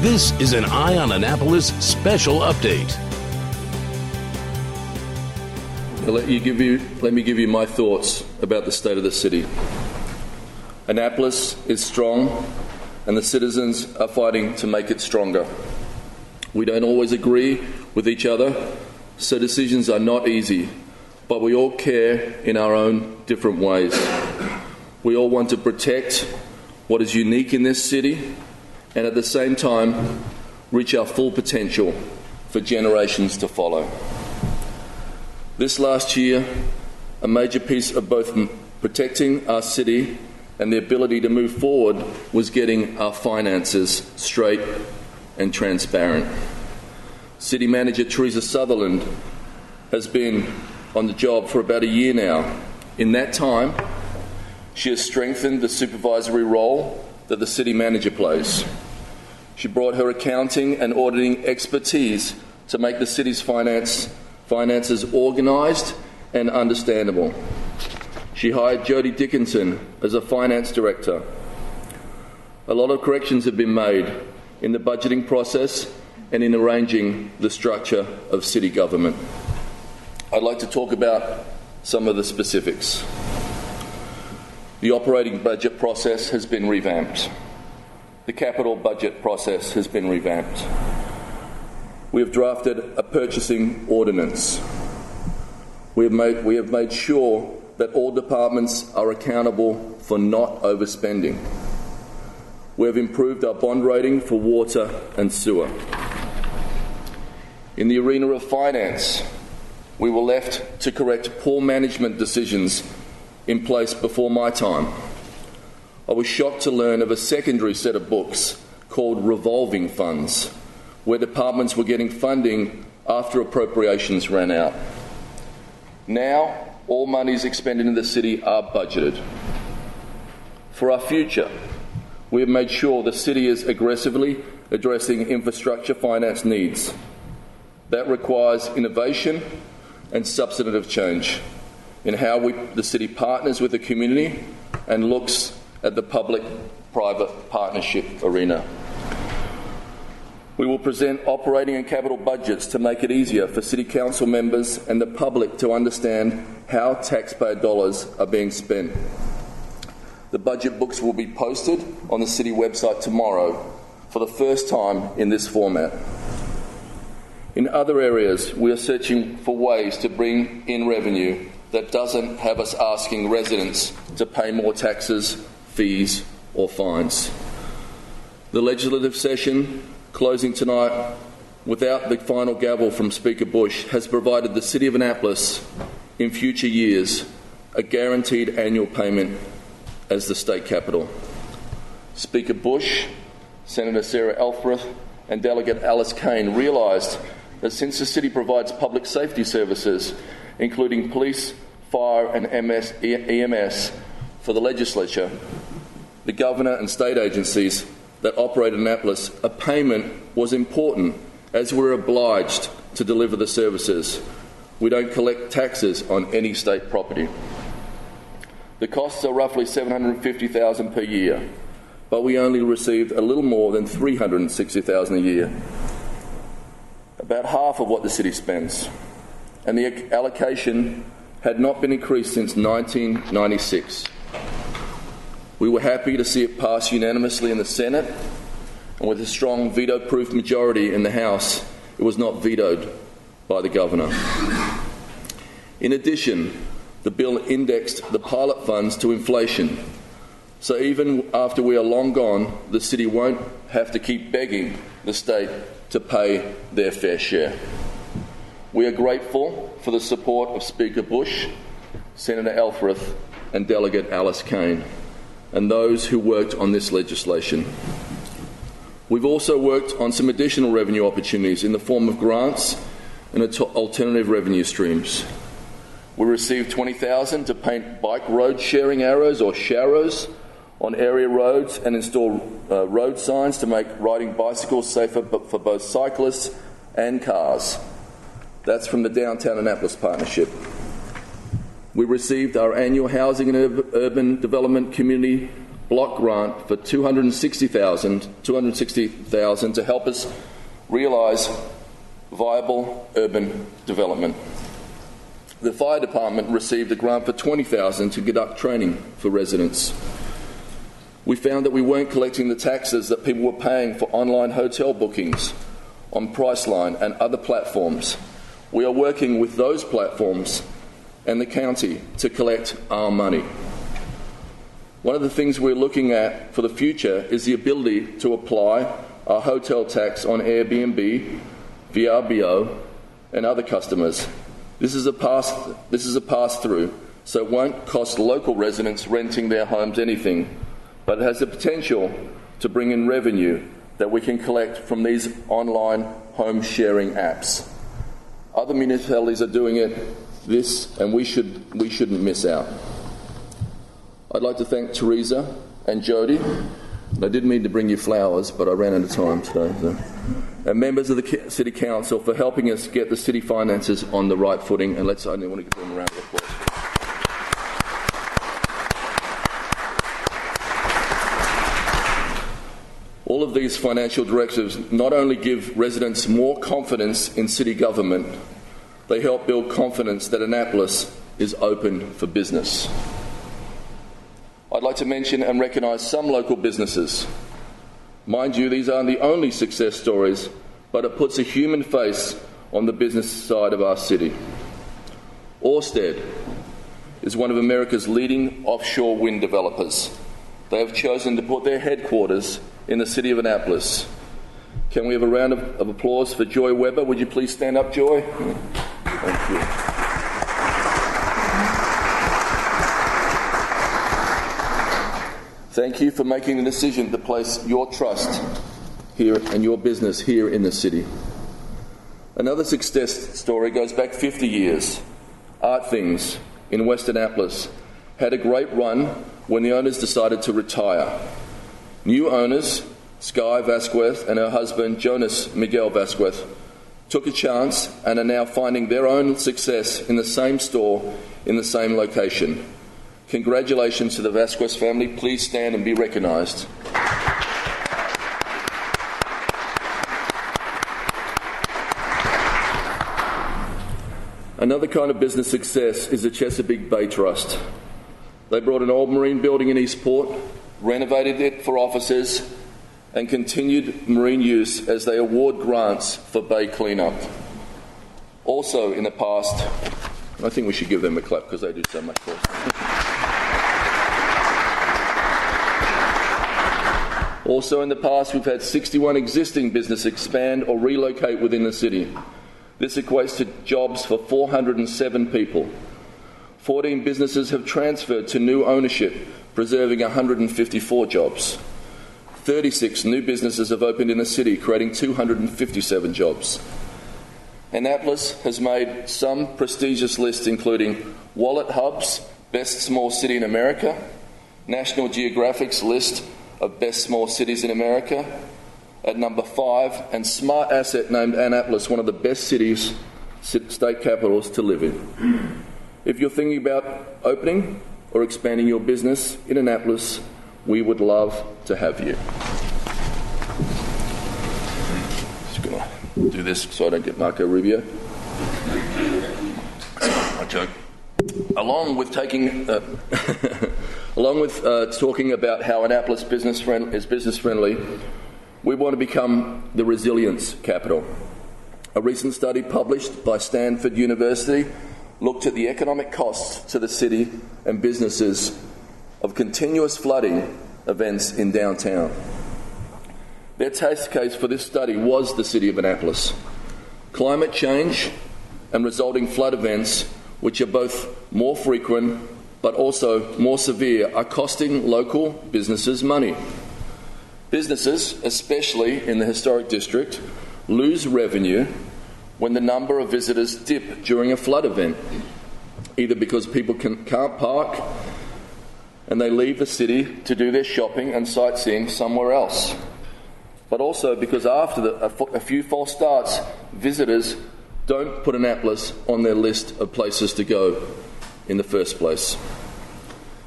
This is an Eye on Annapolis special update. Let, you give you, let me give you my thoughts about the state of the city. Annapolis is strong, and the citizens are fighting to make it stronger. We don't always agree with each other, so decisions are not easy, but we all care in our own different ways. We all want to protect what is unique in this city and at the same time reach our full potential for generations to follow. This last year, a major piece of both protecting our city and the ability to move forward was getting our finances straight and transparent. City Manager Teresa Sutherland has been on the job for about a year now. In that time, she has strengthened the supervisory role that the City Manager plays. She brought her accounting and auditing expertise to make the city's finance, finances organised and understandable. She hired Jodee Dickinson as a finance director. A lot of corrections have been made in the budgeting process and in arranging the structure of city government. I'd like to talk about some of the specifics. The operating budget process has been revamped. The capital budget process has been revamped. We have drafted a purchasing ordinance. We have made, we have made sure that all departments are accountable for not overspending. We have improved our bond rating for water and sewer. In the arena of finance, we were left to correct poor management decisions in place before my time. I was shocked to learn of a secondary set of books called revolving funds, where departments were getting funding after appropriations ran out. Now, all monies expended in the city are budgeted. For our future, we have made sure the city is aggressively addressing infrastructure finance needs. That requires innovation and substantive change in how we, the city partners with the community and looks at the public private partnership arena. We will present operating and capital budgets to make it easier for City Council members and the public to understand how taxpayer dollars are being spent. The budget books will be posted on the City website tomorrow for the first time in this format. In other areas, we are searching for ways to bring in revenue that doesn't have us asking residents to pay more taxes, fees, or fines. The legislative session closing tonight without the final gavel from Speaker Busch has provided the City of Annapolis in future years a guaranteed annual payment as the state capital. Speaker Busch, Senator Sarah Elfreth, and Delegate Alice Cain realised that since the city provides public safety services, including police, fire, and MS, EMS, for the legislature, the governor, and state agencies that operate in Annapolis, a payment was important as we're obliged to deliver the services. We don't collect taxes on any state property. The costs are roughly 750,000 per year, but we only received a little more than 360,000 a year. About half of what the city spends. And the allocation had not been increased since 1996. We were happy to see it pass unanimously in the Senate, and with a strong veto proof majority in the House, it was not vetoed by the Governor. In addition, the bill indexed the pilot funds to inflation. So even after we are long gone, the city won't have to keep begging the state to pay their fair share. We are grateful for the support of Speaker Busch, Senator Elfreth, and Delegate Alice Cain and those who worked on this legislation. We've also worked on some additional revenue opportunities in the form of grants and alternative revenue streams. We received 20,000 to paint bike road sharing arrows or sharrows on area roads and install uh, road signs to make riding bicycles safer for both cyclists and cars. That's from the Downtown Annapolis Partnership. We received our annual Housing and Urban Development Community block grant for 260,000 260,000 to help us realise viable urban development. The fire department received a grant for 20,000 to conduct training for residents. We found that we weren't collecting the taxes that people were paying for online hotel bookings on Priceline and other platforms. We are working with those platforms and the county to collect our money. One of the things we're looking at for the future is the ability to apply our hotel tax on Airbnb, VRBO, and other customers. This is a pass, this is a pass through, so it won't cost local residents renting their homes anything, but it has the potential to bring in revenue that we can collect from these online home sharing apps. Other municipalities are doing it this, and we, should, we shouldn't miss out. I'd like to thank Teresa and Jodee. I did mean to bring you flowers, but I ran out of time today. So. And members of the City Council for helping us get the city finances on the right footing. And let's, I want to give them a round of applause. All of these financial directives not only give residents more confidence in city government, they help build confidence that Annapolis is open for business. I'd like to mention and recognise some local businesses. Mind you, these aren't the only success stories, but it puts a human face on the business side of our city. Orsted is one of America's leading offshore wind developers. They have chosen to put their headquarters in the city of Annapolis. Can we have a round of, of applause for Joy Weber? Would you please stand up, Joy? Thank you. Thank you for making the decision to place your trust here and your business here in the city. Another success story goes back 50 years. Art Things in West Annapolis had a great run when the owners decided to retire. New owners, Sky Vasquez and her husband Jonas Miguel Vasquez, took a chance and are now finding their own success in the same store in the same location. Congratulations to the Vasquez family. Please stand and be recognised. Another kind of business success is the Chesapeake Bay Trust. They brought an old marine building in Eastport, renovated it for offices, and continued marine use as they award grants for bay cleanup. Also, in the past, I think we should give them a clap because they do so much for us. Also, in the past, we've had 61 existing businesses expand or relocate within the city. This equates to jobs for 407 people. 14 businesses have transferred to new ownership, preserving 154 jobs. 36 new businesses have opened in the city, creating 257 jobs. Annapolis has made some prestigious lists, including WalletHub's Best Small City in America, National Geographic's list of best small cities in America at number five, and SmartAsset named Annapolis one of the best cities, state capitals to live in. If you're thinking about opening or expanding your business in Annapolis, we would love to have you. Just gonna do this so I don't get Marco Rubio. My joke. Along with taking. Uh, Along with uh, talking about how Annapolis business friend, is business friendly, we want to become the resilience capital. A recent study published by Stanford University looked at the economic costs to the city and businesses of continuous flooding events in downtown. Their test case for this study was the city of Annapolis. Climate change and resulting flood events, which are both more frequent but also more severe, are costing local businesses money. Businesses, especially in the historic district, lose revenue when the number of visitors dip during a flood event, either because people can, can't park and they leave the city to do their shopping and sightseeing somewhere else, but also because after the, a, a few false starts, visitors don't put Annapolis on their list of places to go in the first place.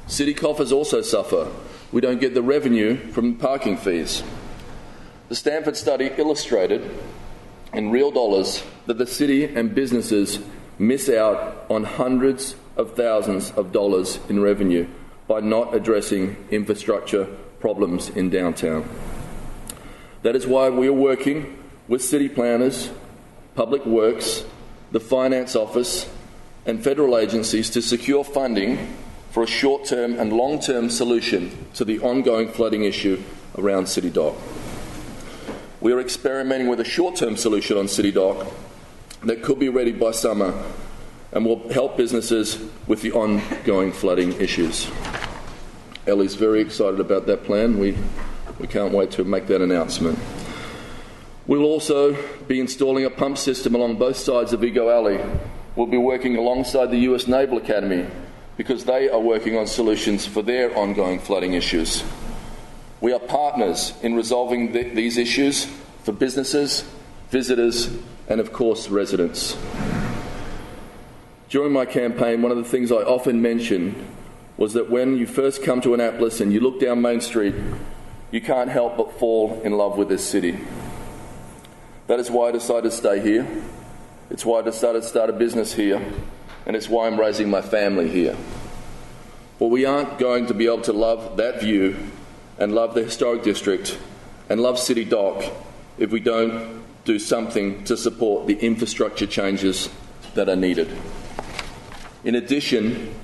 City coffers also suffer we don't get the revenue from parking fees. The Stanford study illustrated in real dollars that the city and businesses miss out on hundreds of thousands of dollars in revenue by not addressing infrastructure problems in downtown. That is why we are working with city planners, public works, the finance office, and federal agencies to secure funding for a short term and long term solution to the ongoing flooding issue around City Dock. We are experimenting with a short term solution on City Dock that could be ready by summer and will help businesses with the ongoing flooding issues. Ellie's very excited about that plan. We, we can't wait to make that announcement. We'll also be installing a pump system along both sides of Ego Alley. We'll be working alongside the US Naval Academy because they are working on solutions for their ongoing flooding issues. We are partners in resolving th- these issues for businesses, visitors, and of course, residents. During my campaign, one of the things I often mentioned was that when you first come to Annapolis and you look down Main Street, you can't help but fall in love with this city. That is why I decided to stay here. It's why I decided to start a business here. And it's why I'm raising my family here. Well, we aren't going to be able to love that view and love the historic district and love City Dock if we don't do something to support the infrastructure changes that are needed. In addition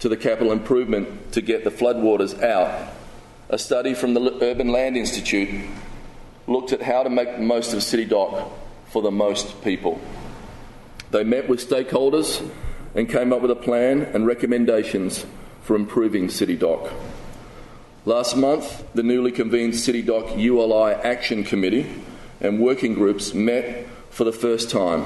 to the capital improvement to get the floodwaters out, a study from the Urban Land Institute looked at how to make the most of City Dock for the most people. They met with stakeholders and came up with a plan and recommendations for improving City Dock. Last month, the newly convened City Dock ULI Action Committee and working groups met for the first time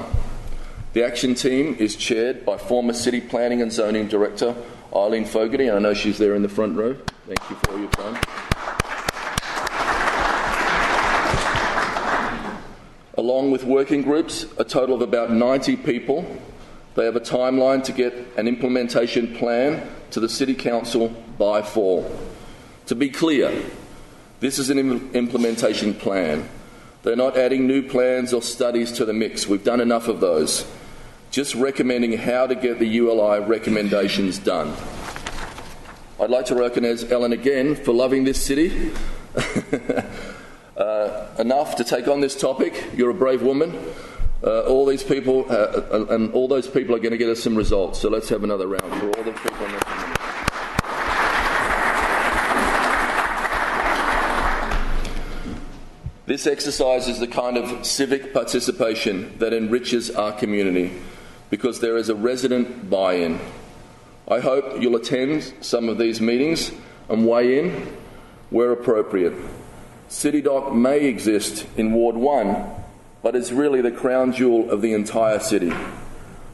the action team is chaired by former City Planning and Zoning Director Eileen Fogarty. I know she's there in the front row. Thank you for all you've done. Along with working groups, a total of about 90 people, they have a timeline to get an implementation plan to the City Council by fall. To be clear, this is an Im- implementation plan. They're not adding new plans or studies to the mix. We've done enough of those just recommending how to get the ULI recommendations done. I'd like to recognise Ellen again for loving this city uh, enough to take on this topic. You're a brave woman. Uh, all these people, uh, uh and all those people are going to get us some results. So let's have another round for all the people the. This exercise is the kind of civic participation that enriches our community because there is a resident buy in. I hope you'll attend some of these meetings and weigh in where appropriate. City Dock may exist in Ward 1, but is really the crown jewel of the entire city.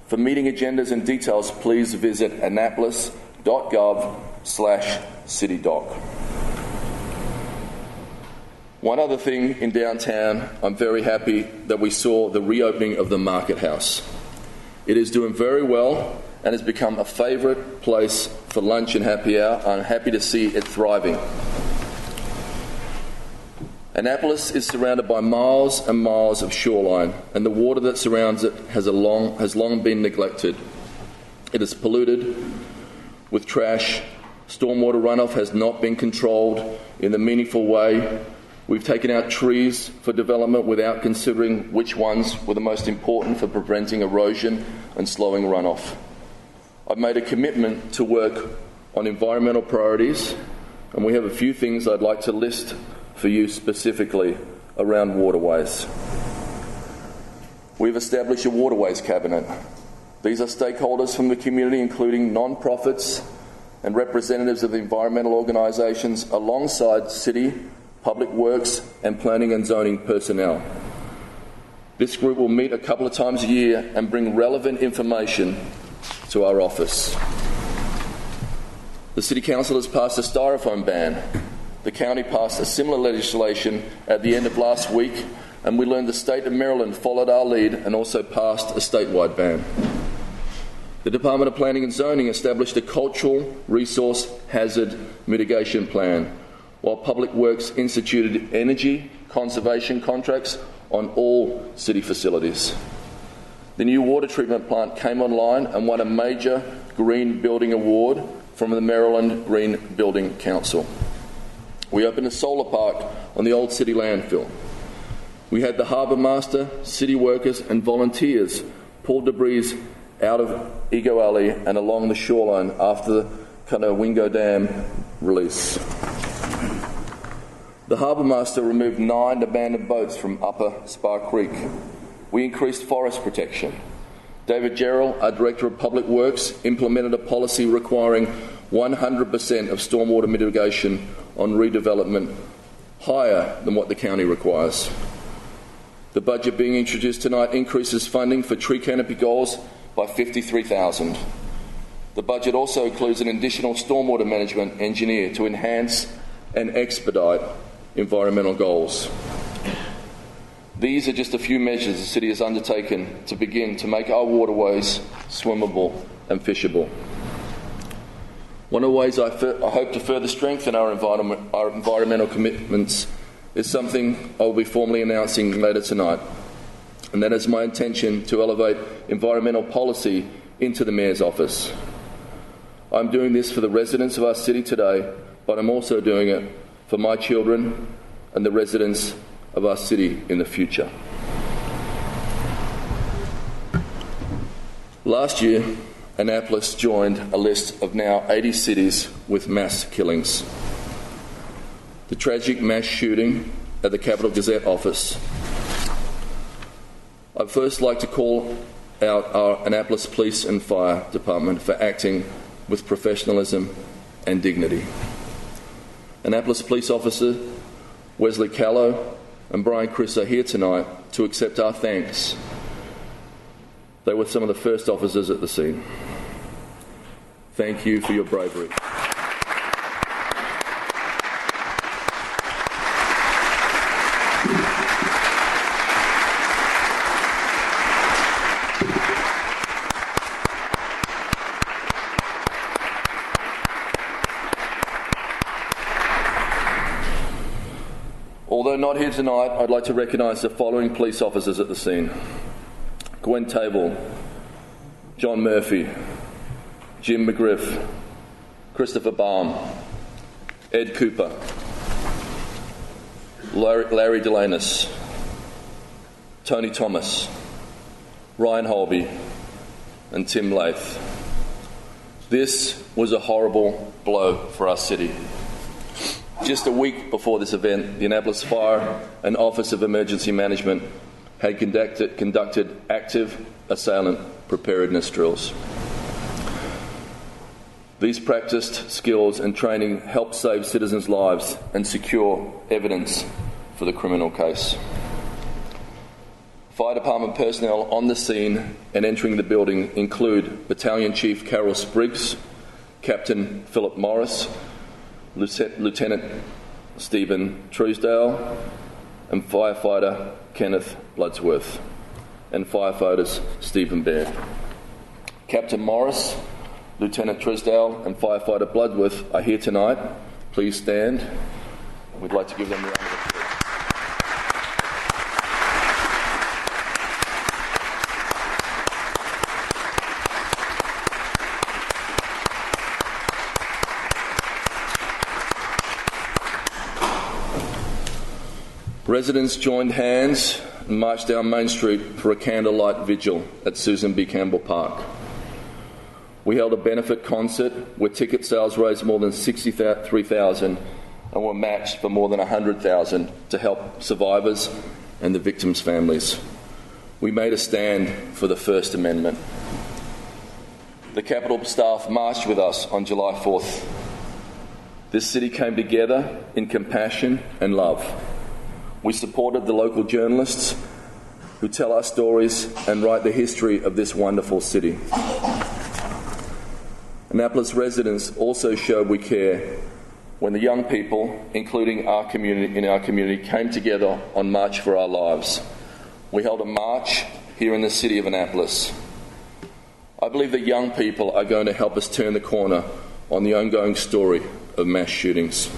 For meeting agendas and details, please visit annapolis.gov slash citydock. One other thing in downtown, I'm very happy that we saw the reopening of the Market House. It is doing very well and has become a favourite place for lunch and happy hour. I'm happy to see it thriving. Annapolis is surrounded by miles and miles of shoreline, and the water that surrounds it has, long, has long been neglected. It is polluted with trash. Stormwater runoff has not been controlled in a meaningful way, We've taken out trees for development without considering which ones were the most important for preventing erosion and slowing runoff. I've made a commitment to work on environmental priorities, and we have a few things I'd like to list for you specifically around waterways. We've established a waterways cabinet. These are stakeholders from the community, including non profits and representatives of environmental organisations, alongside city Public Works, and Planning and Zoning personnel. This group will meet a couple of times a year and bring relevant information to our office. The City Council has passed a styrofoam ban. The county passed a similar legislation at the end of last week, and we learned the state of Maryland followed our lead and also passed a statewide ban. The Department of Planning and Zoning established a cultural resource hazard mitigation plan while Public Works instituted energy conservation contracts on all city facilities. The new water treatment plant came online and won a major Green Building Award from the Maryland Green Building Council. We opened a solar park on the old city landfill. We had the harbour master, city workers, and volunteers pull debris out of Ego Alley and along the shoreline after the Conowingo Dam release. The harbour master removed nine abandoned boats from Upper Spa Creek. We increased forest protection. David Jarrell, our Director of Public Works, implemented a policy requiring 100% of stormwater mitigation on redevelopment higher than what the county requires. The budget being introduced tonight increases funding for tree canopy goals by 53,000. The budget also includes an additional stormwater management engineer to enhance and expedite environmental goals. These are just a few measures the city has undertaken to begin to make our waterways swimmable and fishable. One of the ways I, hope to further strengthen our, our environmental commitments is something I will be formally announcing later tonight, and that is my intention to elevate environmental policy into the Mayor's office. I'm doing this for the residents of our city today, but I'm also doing it for my children and the residents of our city in the future. Last year, Annapolis joined a list of now 80 cities with mass killings. The tragic mass shooting at the Capital Gazette office. I'd first like to call out our Annapolis Police and Fire Department for acting with professionalism and dignity. Annapolis Police Officer Wesley Callow and Brian Chris are here tonight to accept our thanks. They were some of the first officers at the scene. Thank you for your bravery. Not here tonight, I'd like to recognise the following police officers at the scene Gwen Table, John Murphy, Jim McGriff, Christopher Baum, Ed Cooper, Larry, Delanus, Tony Thomas, Ryan Holby, and Tim Lath. This was a horrible blow for our city. Just a week before this event, the Annapolis Fire and Office of Emergency Management had conducted, conducted active assailant preparedness drills. These practiced skills and training help save citizens' lives and secure evidence for the criminal case. Fire department personnel on the scene and entering the building include Battalion Chief Carol Spriggs, Captain Philip Morris, Lieutenant Stephen Truesdale, and firefighter Kenneth Bloodsworth, and firefighters Stephen Baird. Captain Morris, Lieutenant Truesdale, and firefighter Bloodworth are here tonight. Please stand. We'd like to give them a round of applause. Residents joined hands and marched down Main Street for a candlelight vigil at Susan B. Campbell Park. We held a benefit concert where ticket sales raised more than 63,000 and were matched for more than 100,000 to help survivors and the victims' families. We made a stand for the First Amendment. The Capital staff marched with us on July 4th. This city came together in compassion and love. We supported the local journalists who tell our stories and write the history of this wonderful city. Annapolis residents also showed we care when the young people, including our community in our community, came together on March for Our Lives. We held a march here in the city of Annapolis. I believe that young people are going to help us turn the corner on the ongoing story of mass shootings.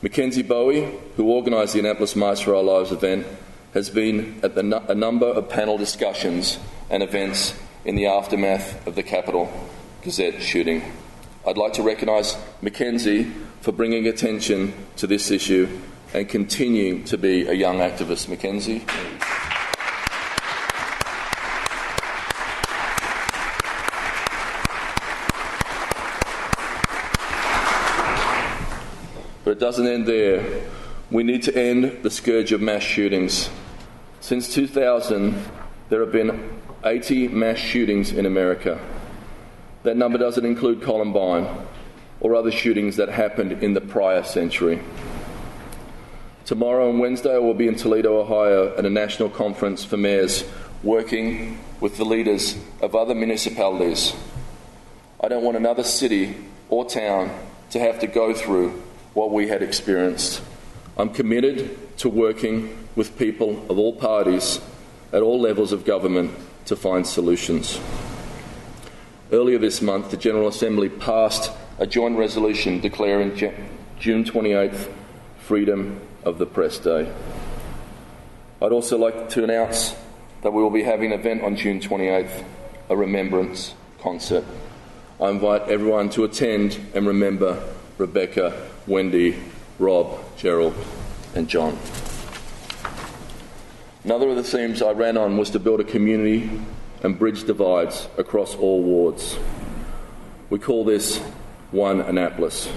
Mackenzie Bowie, who organised the Annapolis March for Our Lives event, has been at a number of panel discussions and events in the aftermath of the Capital Gazette shooting. I'd like to recognise Mackenzie for bringing attention to this issue and continuing to be a young activist. Mackenzie. Doesn't end there. We need to end the scourge of mass shootings. Since 2000, there have been 80 mass shootings in America. That number doesn't include Columbine or other shootings that happened in the prior century. Tomorrow and Wednesday, I will be in Toledo, Ohio at a national conference for mayors working with the leaders of other municipalities. I don't want another city or town to have to go through what we had experienced. I'm committed to working with people of all parties at all levels of government to find solutions. Earlier this month, the General Assembly passed a joint resolution declaring June 28th Freedom of the Press Day. I'd also like to announce that we will be having an event on June 28th, a remembrance concert. I invite everyone to attend and remember Rebecca Wendi, Rob, Gerald, and John. Another of the themes I ran on was to build a community and bridge divides across all wards. We call this One Annapolis.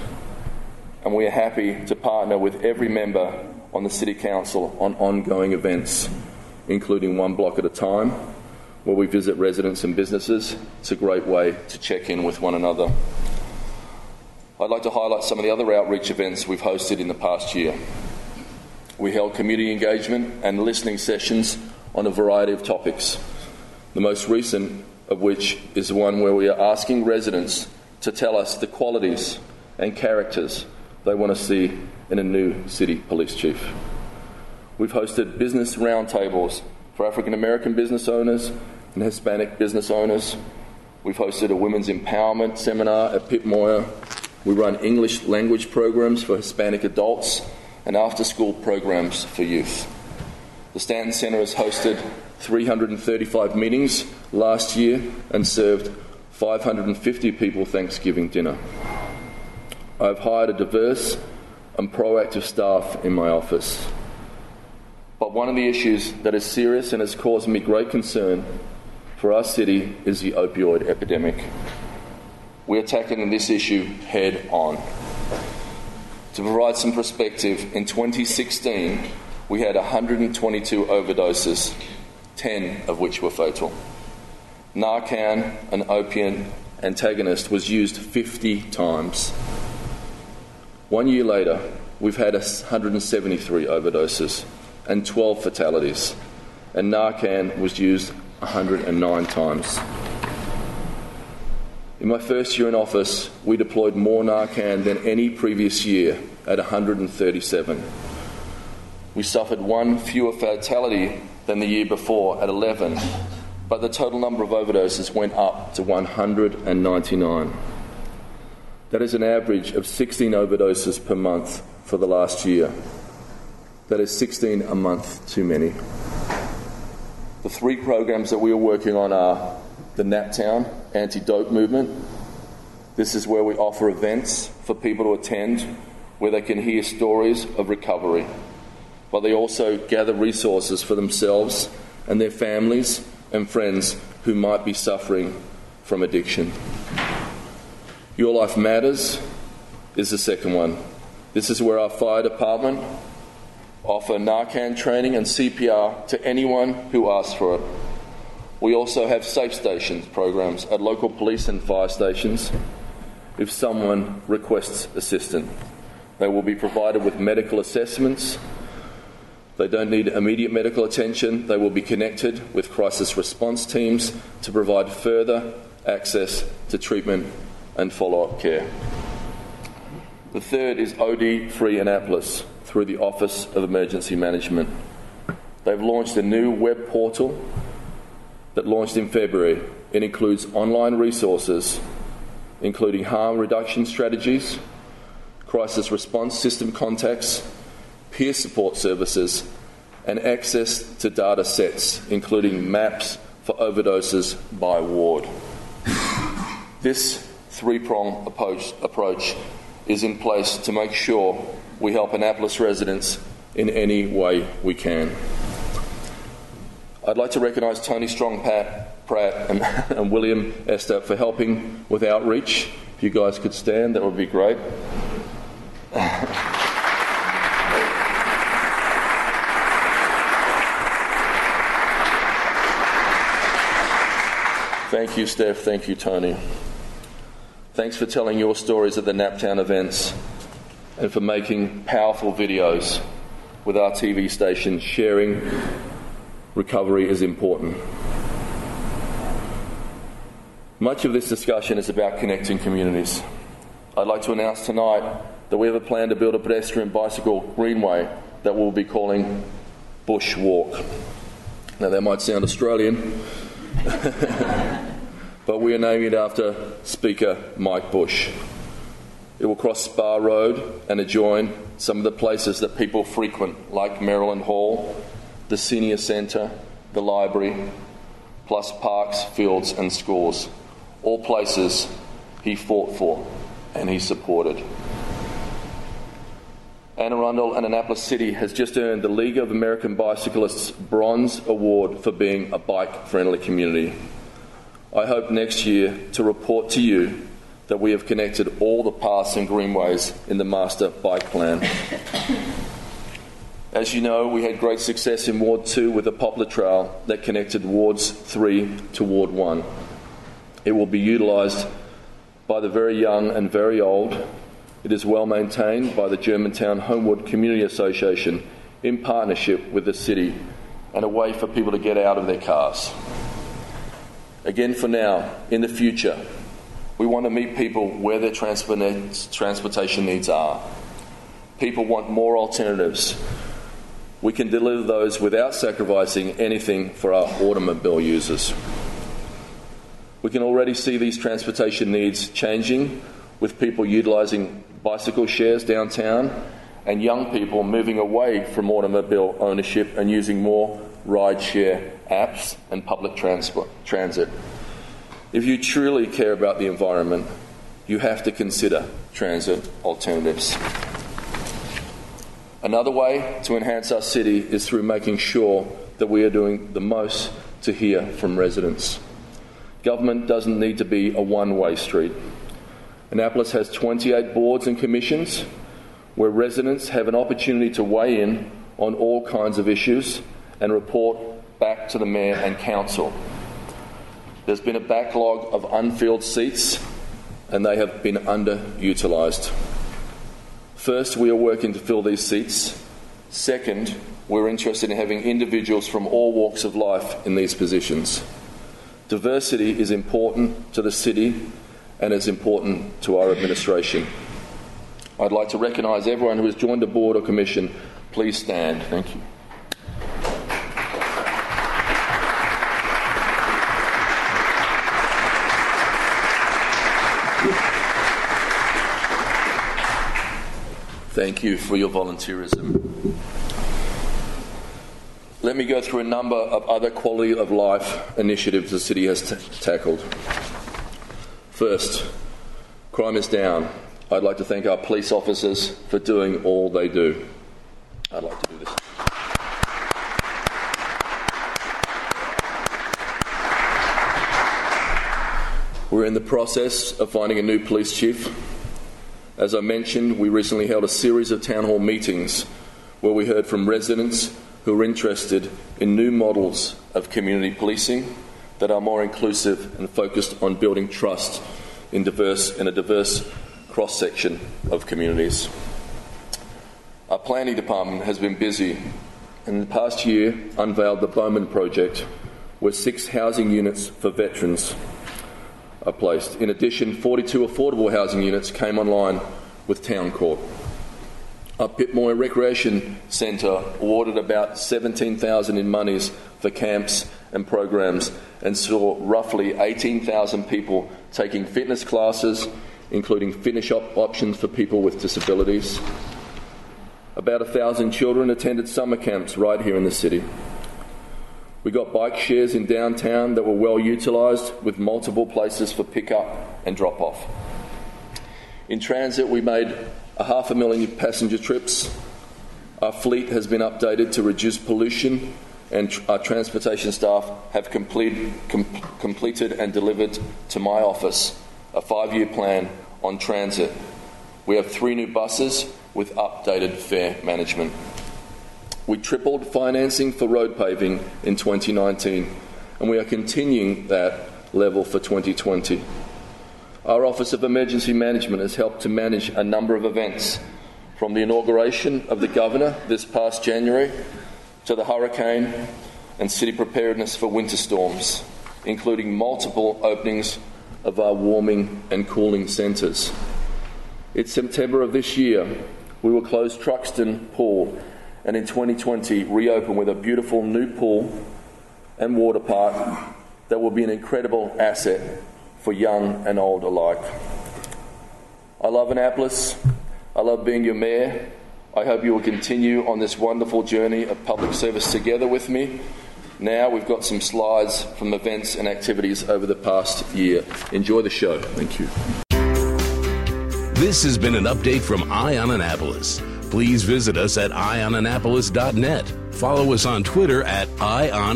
And we are happy to partner with every member on the City Council on ongoing events, including One Block at a Time, where we visit residents and businesses. It's a great way to check in with one another. I'd like to highlight some of the other outreach events we've hosted in the past year. We held community engagement and listening sessions on a variety of topics, the most recent of which is the one where we are asking residents to tell us the qualities and characters they want to see in a new city police chief. We've hosted business roundtables for African American business owners and Hispanic business owners. We've hosted a women's empowerment seminar at Pip Moyer we run English language programs for Hispanic adults and after school programs for youth. The Stanton Centre has hosted 335 meetings last year and served 550 people Thanksgiving dinner. I've hired a diverse and proactive staff in my office. But one of the issues that is serious and has caused me great concern for our city is the opioid epidemic we're tackling this issue head on. To provide some perspective, in 2016, we had 122 overdoses, 10 of which were fatal. Narcan, an opiate antagonist, was used 50 times. One year later, we've had 173 overdoses and 12 fatalities, and Narcan was used 109 times. In my first year in office, we deployed more Narcan than any previous year at 137. We suffered one fewer fatality than the year before at 11, but the total number of overdoses went up to 199. That is an average of 16 overdoses per month for the last year. That is 16 a month too many. The three programs that we are working on are the Naptown anti dope movement. This is where we offer events for people to attend where they can hear stories of recovery, but they also gather resources for themselves and their families and friends who might be suffering from addiction. Your Life Matters is the second one. This is where our fire department offer Narcan training and CPR to anyone who asks for it. We also have safe stations programs at local police and fire stations if someone requests assistance. They will be provided with medical assessments. They don't need immediate medical attention. They will be connected with crisis response teams to provide further access to treatment and follow up care. The third is OD Free Annapolis through the Office of Emergency Management. They've launched a new web portal that launched in February. It includes online resources, including harm reduction strategies, crisis response system contacts, peer support services, and access to data sets, including maps for overdoses by ward. This three prong approach, approach is in place to make sure we help Annapolis residents in any way we can. I'd like to recognise Tony Strong Pat, Pratt and, and William Esther for helping with outreach. If you guys could stand, that would be great. Thank you, Steph. Thank you, Tony. Thanks for telling your stories at the Naptown events and for making powerful videos with our TV station sharing recovery is important. Much of this discussion is about connecting communities. I'd like to announce tonight that we have a plan to build a pedestrian bicycle greenway that we'll be calling Busch Walk. Now, that might sound Australian, but we are naming it after Speaker Mike Busch. It will cross Spa Road and adjoin some of the places that people frequent, like Maryland Hall, the Senior Centre, the library, plus parks, fields, and schools. All places he fought for and he supported. Anne Arundel and Annapolis City has just earned the League of American Bicyclists Bronze Award for being a bike friendly community. I hope next year to report to you that we have connected all the paths and greenways in the master bike plan. As you know, we had great success in Ward 2 with the Poplar Trail that connected Wards 3 to Ward 1. It will be utilised by the very young and very old it is well maintained by the Germantown Homewood Community Association in partnership with the city and a way for people to get out of their cars. Again, for now, in the future, we want to meet people where their transportation needs are. People want more alternatives. We can deliver those without sacrificing anything for our automobile users. We can already see these transportation needs changing with people utilising bicycle shares downtown, and young people moving away from automobile ownership and using more rideshare apps and public transport, transit. If you truly care about the environment, you have to consider transit alternatives. Another way to enhance our city is through making sure that we are doing the most to hear from residents. Government doesn't need to be a one way street. Annapolis has 28 boards and commissions where residents have an opportunity to weigh in on all kinds of issues and report back to the Mayor and Council. There's been a backlog of unfilled seats and they have been underutilised. First, we are working to fill these seats. Second, we're interested in having individuals from all walks of life in these positions. Diversity is important to the city and is important to our administration. I'd like to recognise everyone who has joined the board or commission. Please stand. Thank you. Thank you for your volunteerism. Let me go through a number of other quality of life initiatives the city has t- tackled. First, crime is down. I'd like to thank our police officers for doing all they do. I'd like to do this. We're in the process of finding a new police chief. As I mentioned, we recently held a series of town hall meetings where we heard from residents who are interested in new models of community policing that are more inclusive and focused on building trust in, diverse, in a diverse cross section of communities. Our planning department has been busy and in the past year unveiled the Bowman Project, where six housing units for veterans are placed. In addition, 42 affordable housing units came online with Town Court. Our Pip Moyer Recreation Centre awarded about 17,000 in monies for camps and programs and saw roughly 18,000 people taking fitness classes, including finish op- options for people with disabilities. About a thousand children attended summer camps right here in the city. We got bike shares in downtown that were well utilised with multiple places for pick up and drop off. In transit, we made a half a million passenger trips. Our fleet has been updated to reduce pollution, and tr- our transportation staff have complete, com- completed and delivered to my office a five year plan on transit. We have three new buses with updated fare management. We tripled financing for road paving in 2019, and we are continuing that level for 2020. Our Office of Emergency Management has helped to manage a number of events, from the inauguration of the Governor this past January to the hurricane and city preparedness for winter storms, including multiple openings of our warming and cooling centres. It's September of this year. We will close Truxtun Pool and in 2020 reopen with a beautiful new pool and water park that will be an incredible asset for young and old alike. I love Annapolis. I love being your mayor. I hope you will continue on this wonderful journey of public service together with me. Now we've got some slides from events and activities over the past year. Enjoy the show. Thank you. This has been an update from Eye on Annapolis. Please visit us at eyeonannapolis.net. Follow us on Twitter at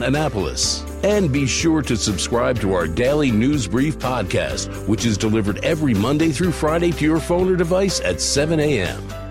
Annapolis. And be sure to subscribe to our daily news brief podcast, which is delivered every Monday through Friday to your phone or device at 7 a.m.